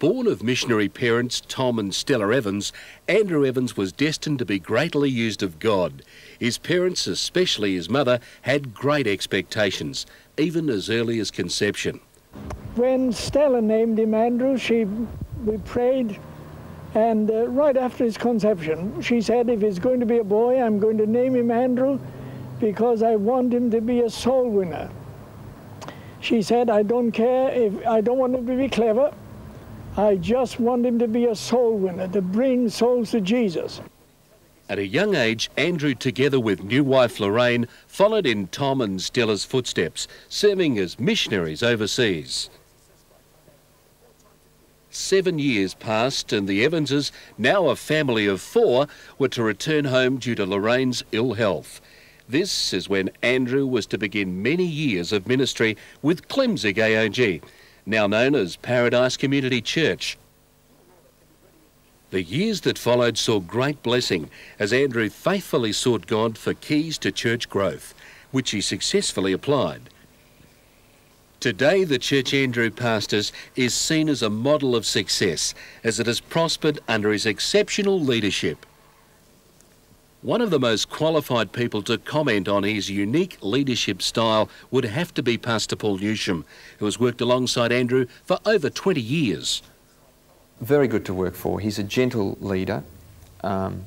Born of missionary parents Tom and Stella Evans, Andrew Evans was destined to be greatly used of God. His parents, especially his mother, had great expectations, even as early as conception. When Stella named him Andrew, she, we prayed, and uh, right after his conception, she said, if he's going to be a boy, I'm going to name him Andrew because I want him to be a soul winner. She said, I don't care if I don't want him to be clever. I just want him to be a soul winner, to bring souls to Jesus. At a young age, Andrew, together with new wife Lorraine, followed in Tom and Stella's footsteps, serving as missionaries overseas. Seven years passed, and the Evanses, now a family of four, were to return home due to Lorraine's ill health. This is when Andrew was to begin many years of ministry with Klemzig AOG, now known as Paradise Community Church. The years that followed saw great blessing as Andrew faithfully sought God for keys to church growth, which he successfully applied. Today, the church Andrew pastors is seen as a model of success as it has prospered under his exceptional leadership. One of the most qualified people to comment on his unique leadership style would have to be Pastor Paul Newsham, who has worked alongside Andrew for over 20 years. Very good to work for. He's a gentle leader, um,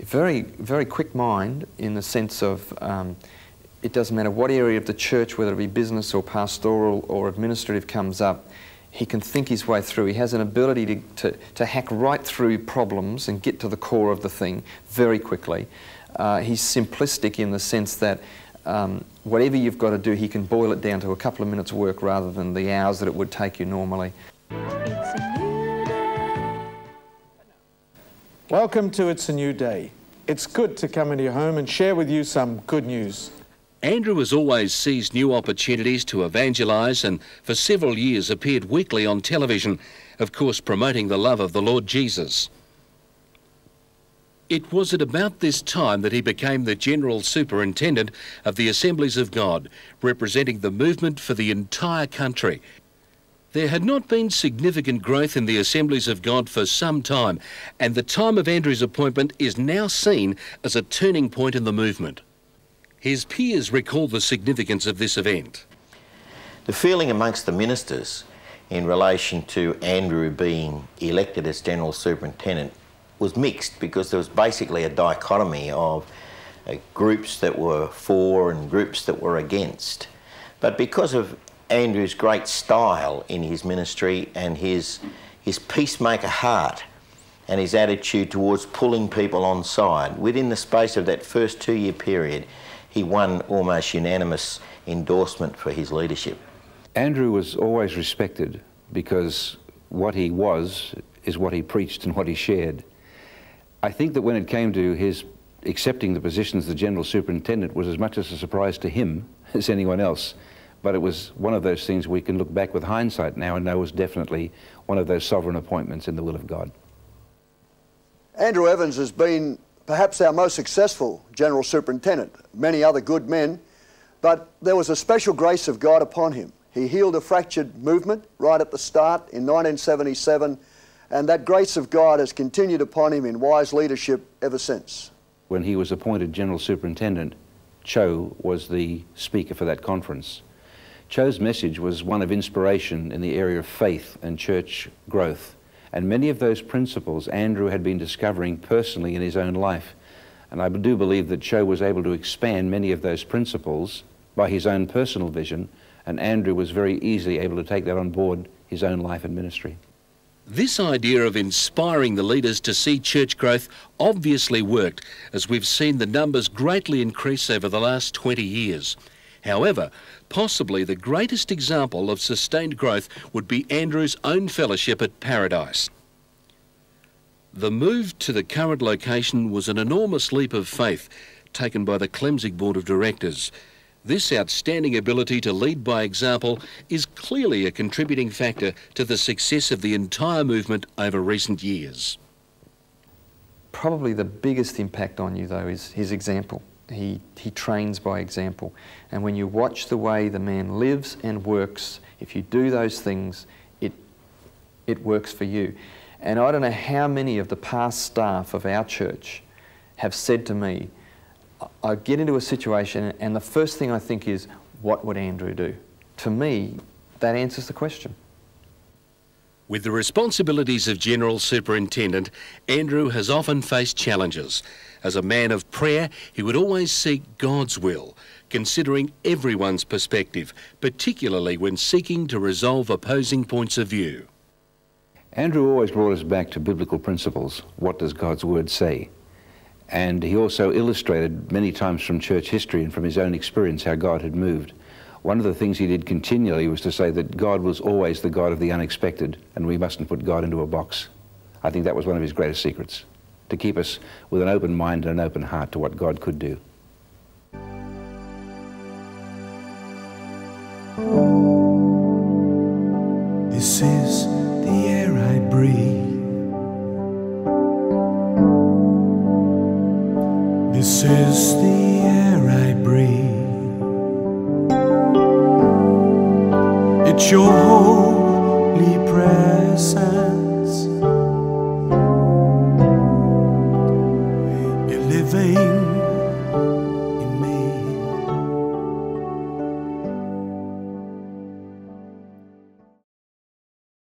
very, very quick mind in the sense of um, it doesn't matter what area of the church, whether it be business or pastoral or administrative, comes up, he can think his way through. He has an ability to, to, to hack right through problems and get to the core of the thing very quickly. Uh, he's simplistic in the sense that um, whatever you've got to do, he can boil it down to a couple of minutes' work rather than the hours that it would take you normally. Welcome to It's a New Day. It's good to come into your home and share with you some good news. Andrew has always seized new opportunities to evangelise and for several years appeared weekly on television, of course promoting the love of the Lord Jesus. It was at about this time that he became the General Superintendent of the Assemblies of God, representing the movement for the entire country. There had not been significant growth in the Assemblies of God for some time, and the time of Andrew's appointment is now seen as a turning point in the movement. His peers recall the significance of this event. The feeling amongst the ministers in relation to Andrew being elected as General Superintendent was mixed because there was basically a dichotomy of uh, groups that were for and groups that were against. But because of Andrew's great style in his ministry and his, his peacemaker heart and his attitude towards pulling people on side, within the space of that first two year period, he won almost unanimous endorsement for his leadership. Andrew was always respected because what he was is what he preached and what he shared. I think that when it came to his accepting the position as the general superintendent was as much as a surprise to him as anyone else. But it was one of those things we can look back with hindsight now and know was definitely one of those sovereign appointments in the will of God. Andrew Evans has been perhaps our most successful general superintendent, many other good men, but there was a special grace of God upon him. He healed a fractured movement right at the start in 1977, and that grace of God has continued upon him in wise leadership ever since. When he was appointed general superintendent, Cho was the speaker for that conference. Cho's message was one of inspiration in the area of faith and church growth. And many of those principles Andrew had been discovering personally in his own life. And I do believe that Cho was able to expand many of those principles by his own personal vision, and Andrew was very easily able to take that on board his own life and ministry. This idea of inspiring the leaders to see church growth obviously worked, as we've seen the numbers greatly increase over the last 20 years. However, possibly the greatest example of sustained growth would be Andrew's own fellowship at Paradise. The move to the current location was an enormous leap of faith taken by the Klemzig Board of Directors. This outstanding ability to lead by example is clearly a contributing factor to the success of the entire movement over recent years. Probably the biggest impact on you, though, is his example. He, he trains by example. And when you watch the way the man lives and works, if you do those things, it, it works for you. And I don't know how many of the past staff of our church have said to me, I get into a situation and the first thing I think is, what would Andrew do? To me, that answers the question. With the responsibilities of General Superintendent, Andrew has often faced challenges. As a man of prayer, he would always seek God's will, considering everyone's perspective, particularly when seeking to resolve opposing points of view. Andrew always brought us back to biblical principles. What does God's Word say? And he also illustrated many times from church history and from his own experience how God had moved. One of the things he did continually was to say that God was always the God of the unexpected, and we mustn't put God into a box. I think that was one of his greatest secrets, to keep us with an open mind and an open heart to what God could do. This is the air I breathe. This is the It's